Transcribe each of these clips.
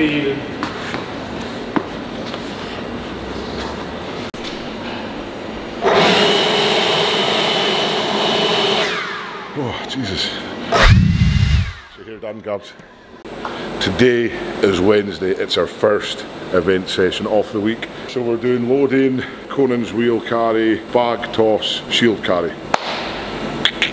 and Oh, Jesus. So here done, Gabs. Today is Wednesday. It's our first event session of the week. So we're doing loading, Conan's wheel carry, bag toss, shield carry.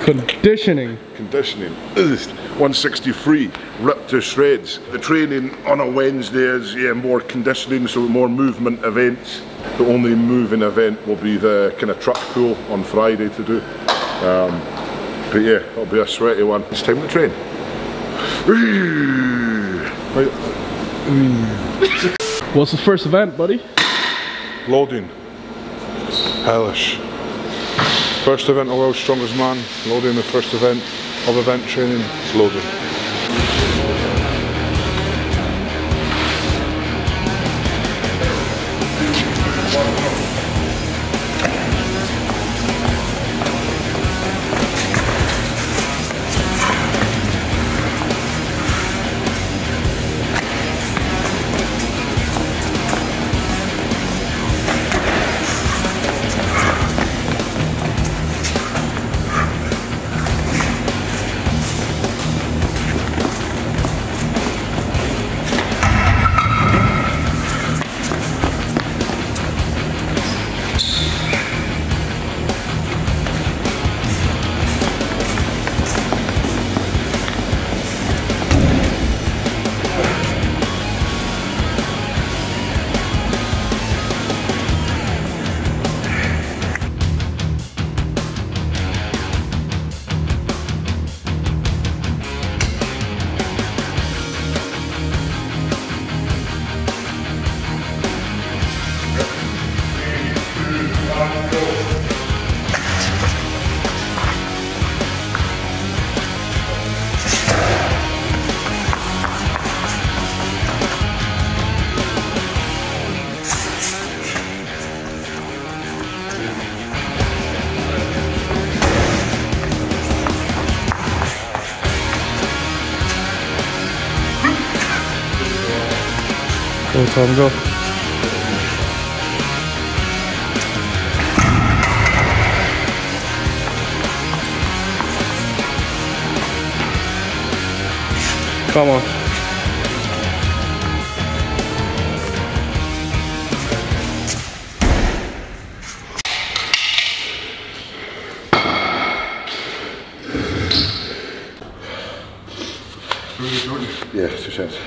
Conditioning. Conditioning. 163, ripped to shreds. The training on a Wednesday is yeah, more conditioning, so more movement events. The only moving event will be the kind of truck pull on Friday to do. Um, but yeah, it'll be a sweaty one. It's time to train. What's the first event, buddy? Loading. Hellish. First event of World's Strongest Man. Loading the first event of event training. Loading. Go, Tom, go. Come on. Yeah, two cents.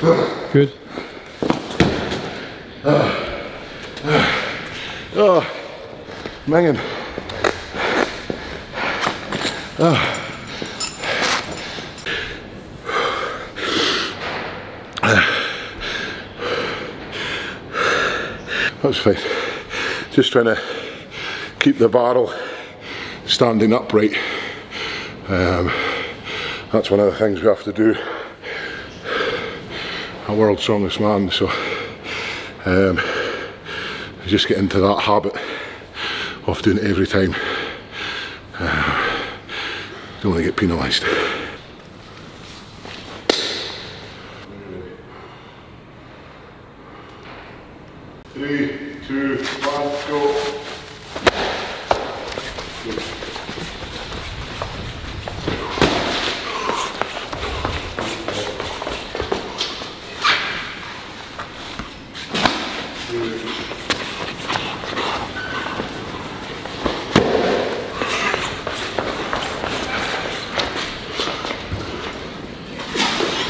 Good. Oh, Minging. That's fine. Just trying to keep the barrel standing upright. Um, that's one of the things we have to do. A world's strongest man, so um, just get into that habit of doing it every time. Uh, don't want to get penalised.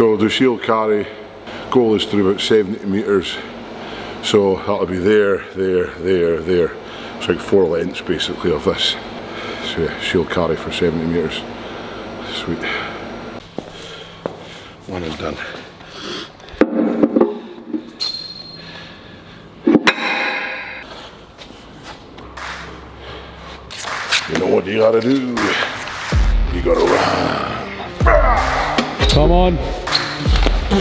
So the shield carry goal is through about 70 metres. So that'll be there, there, there, there. It's like four lengths basically of this. So shield carry for 70 metres. Sweet. One and done. You know what you gotta do? You gotta run. Come on. Come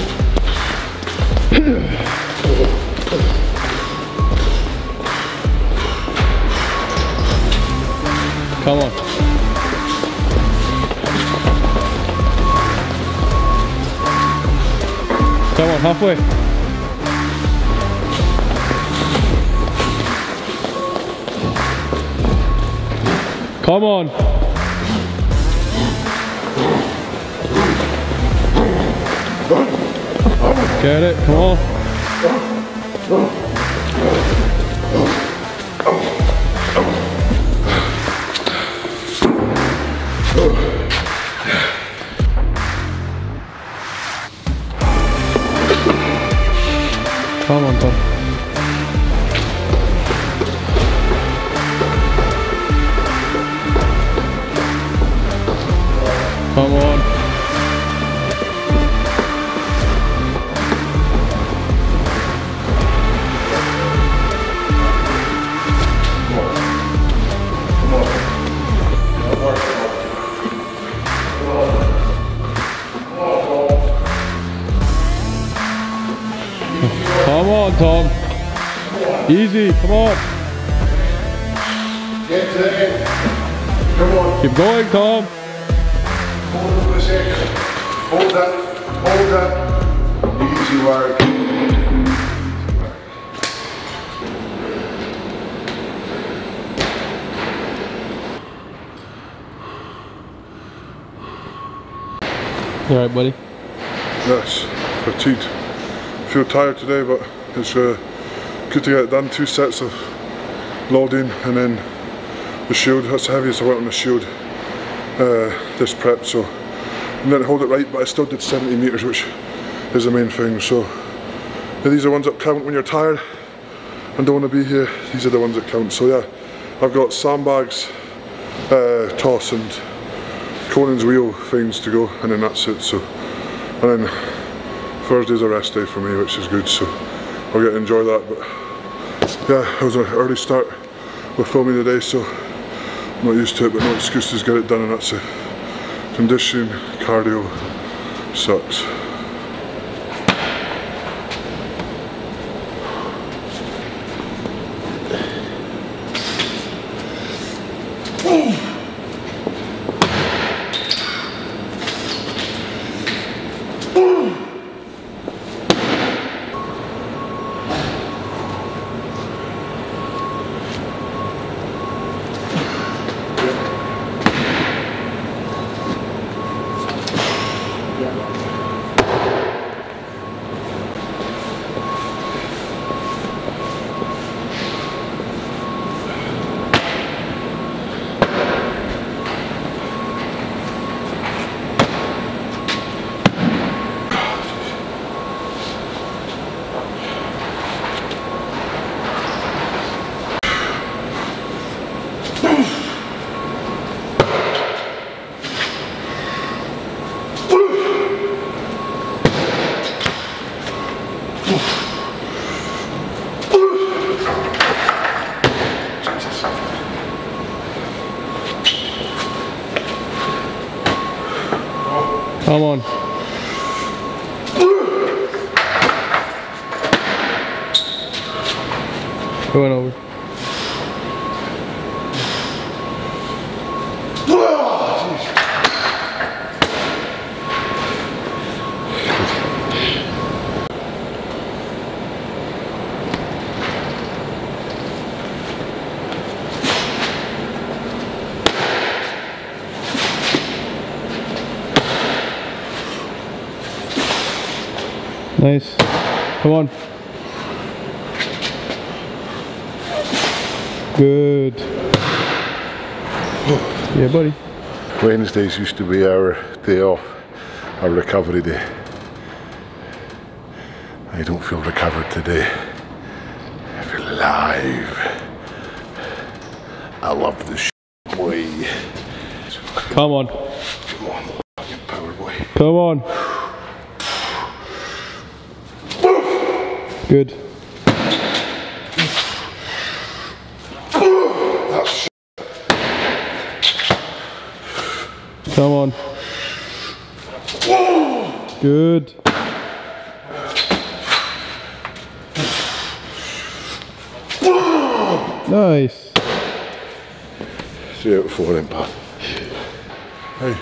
on. Come on, halfway. Come on. Get it, come on. Easy, come on. Get to the. Come on. Keep going, Tom. Hold it for a second. Hold that. Hold that. Easy work. Easy work. You alright, buddy? Yes, fatigued. Feel tired today, but it's uh, good to get it done. Two sets of loading and then the shield. That's the heaviest I went on the shield uh, this prep. So I didn't hold it right, but I still did 70 meters, which is the main thing. So yeah, these are ones that count when you're tired and don't want to be here. These are the ones that count. So yeah, I've got sandbags, uh, toss and Conan's wheel things to go, and then that's it. So, and then Thursday's a rest day for me, which is good. So I'll get to enjoy that. But yeah, it was an early start with filming today, so I'm not used to it. But no excuses, get it done, and that's it. Conditioning, cardio, sucks. Come on. Going over. Nice. Come on. Good. Yeah, buddy. Wednesdays used to be our day off, our recovery day. I don't feel recovered today. I feel alive. I love this boy. Come on. Come on, power boy. Come on. Good. Come on. Good. Nice. three out of four in pal. Hey.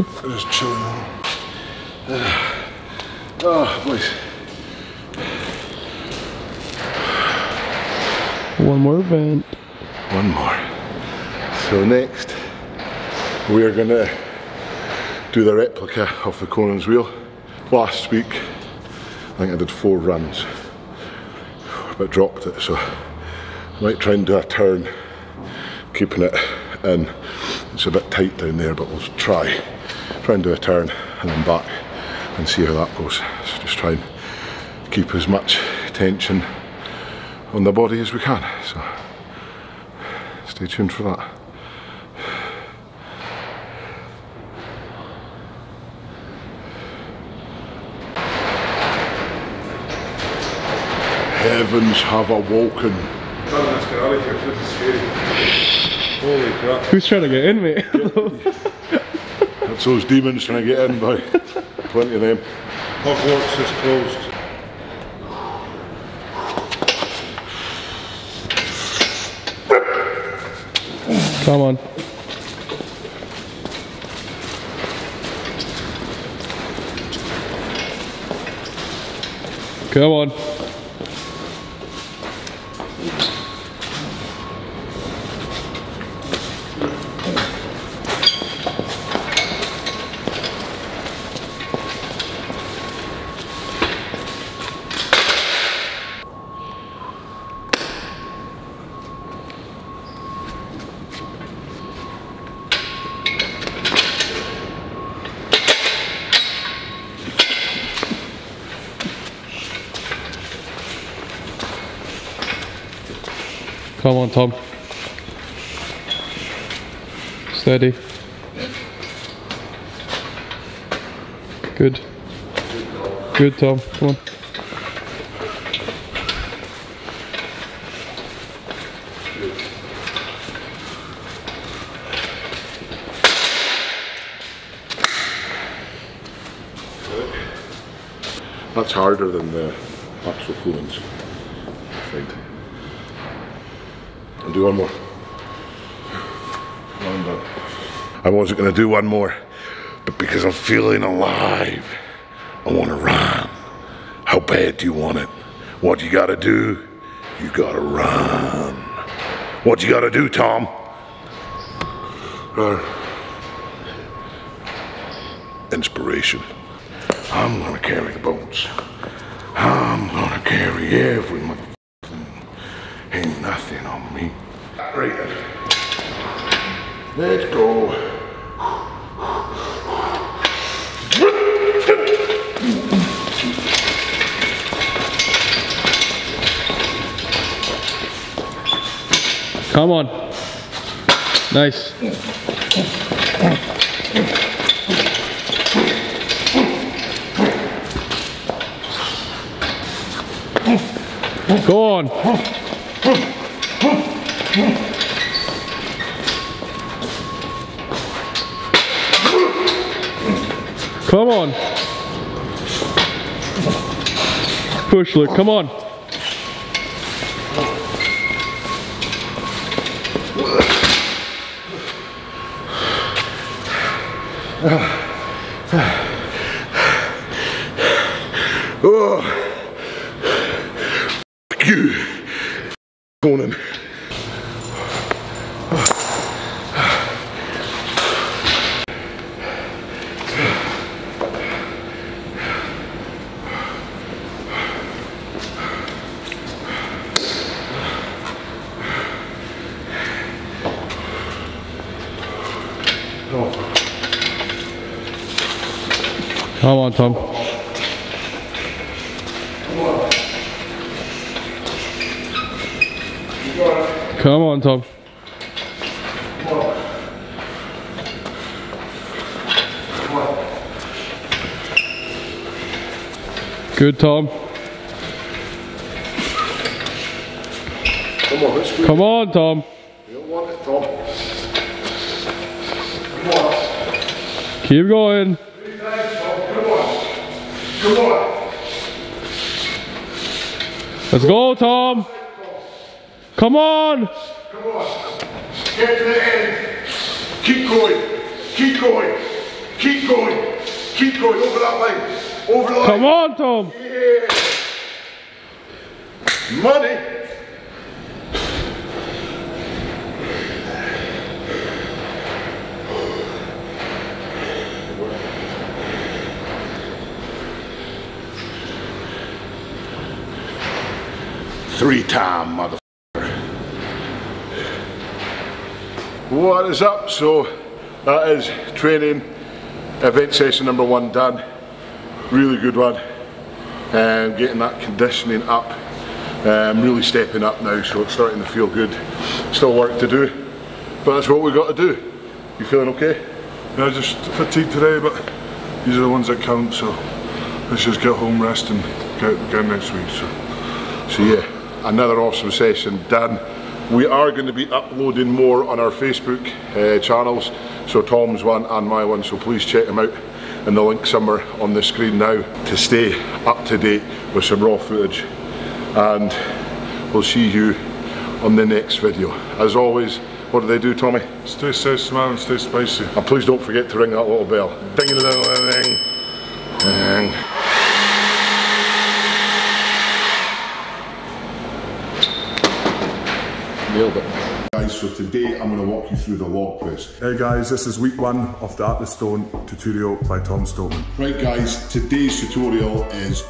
I'm just chilling out. Oh, boys. One more event. One more. So next, we are gonna do the replica of the Conan's wheel. Last week, I think I did four runs, but dropped it. So I might try and do a turn, keeping it in. It's a bit tight down there, but we'll try. Try and do a turn and then back and see how that goes. So just try and keep as much tension on the body as we can. So stay tuned for that. Heavens have awoken. let's get out of here. This is scary. Holy crap. Who's trying to get in, mate? That's those demons trying to get in by plenty of them. Hogwarts is closed. Come on. Come on. Come on, Tom. Steady. Good. Good, Tom. Come on. That's harder than the actual coolings. I think. I'll do one more. One done. I wasn't going to do one more, but because I'm feeling alive, I want to run. How bad do you want it? What you got to do? You got to run. What you got to do, Tom? Right. Inspiration. I'm gonna carry the boats. I'm gonna carry every nothing on me. Right then. Let's go. Come on. Nice. Go on. Come on. Push, Luke. Come on. Oh. Come on, Tom. Come on, Tom. Good, Tom. Come on, let's. Come on, Tom. You don't want it, Tom. Come on. Keep going. Three times, Tom. Come on. Come on. Let's go, Tom. Come on. Come on. Get to the end. Keep going. Keep going. Keep going. Keep going over that line. Over the line. Come on, Tom. Yeah. Money. Three time, mother. What is up? So that is training event session number one done. Really good one. Um, getting that conditioning up. Um, really stepping up now, so it's starting to feel good. Still work to do, but that's what we got to do. You feeling okay? I yeah, just fatigued today, but these are the ones that count. So let's just get home, rest, and get again next week. So So yeah, another awesome session done. We are going to be uploading more on our Facebook uh, channels, so Tom's one and my one, so please check them out. And the link somewhere on the screen now to stay up to date with some raw footage. And we'll see you on the next video. As always, what do they do, Tommy? stay safe, smile, and stay spicy. And please don't forget to ring that little bell. Ding a little ding. Ding. Nailed it. Guys, so today I'm going to walk you through the log press. Hey guys, this is week one of the Atlas Stone tutorial by Tom Stoltman. Right guys, today's tutorial is